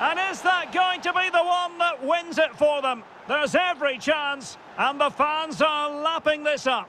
And is that going to be the one that wins it for them? There's every chance, and the fans are lapping this up.